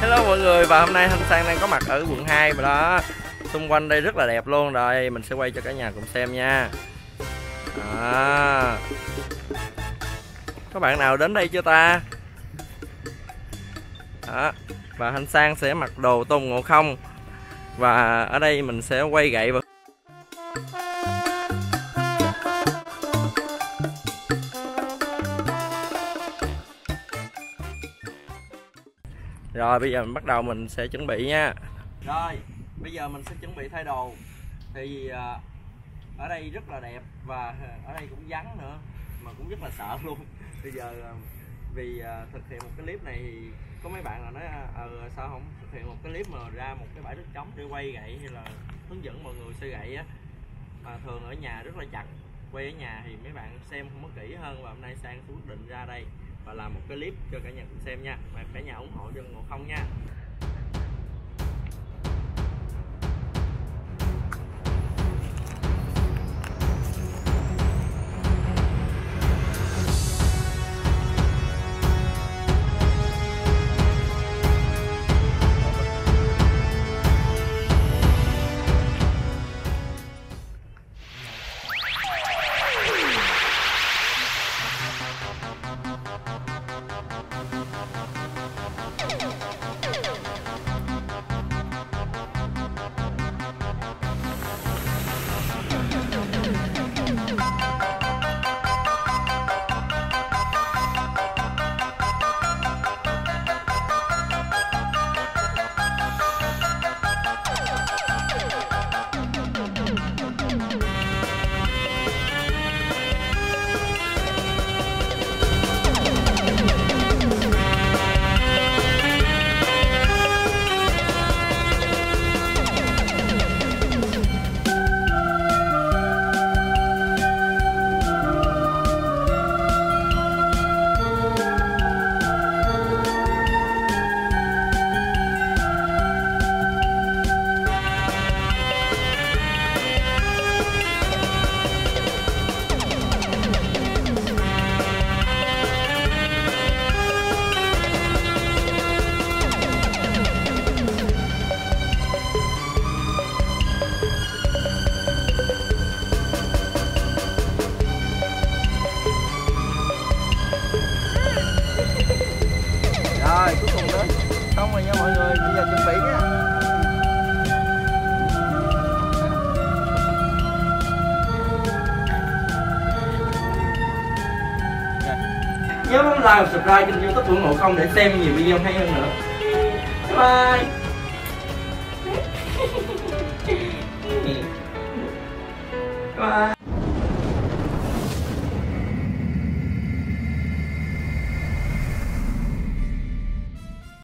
Hello mọi người, và hôm nay Thanh Sang đang có mặt ở quận 2 mà đó. Xung quanh đây rất là đẹp luôn. Rồi, Mình sẽ quay cho cả nhà cùng xem nha. À. Có bạn nào đến đây chưa ta? Đó. Và Thanh Sang sẽ mặc đồ tôn ngộ không? Và ở đây mình sẽ quay gậy vào. Rồi, bây giờ mình bắt đầu mình sẽ chuẩn bị nha. Rồi, bây giờ mình sẽ chuẩn bị thay đồ. Thì vì à, ở đây rất là đẹp và ở đây cũng vắng nữa, Mà cũng rất là sợ luôn. Bây giờ ờ, vì ờ, thực hiện một cái clip này thì có mấy bạn là nói ờ, ờ sao không thực hiện một cái clip mà ra một cái bãi đất trống để quay gậy hay là hướng dẫn mọi người xây gậy á. Mà thường ở nhà rất là chặt, quay ở nhà thì mấy bạn xem không có kỹ hơn và hôm nay sang quyết định ra đây và làm một cái clip cho cả nhà cùng xem nha. Mà cả nhà ủng hộ cho ngộ không nha. Rồi nha mọi người, bây giờ chuẩn bị nha. Nhớ bấm like và subscribe kênh youtube của ngộ không để xem nhiều video hay hơn nữa. Bye. Bye bye.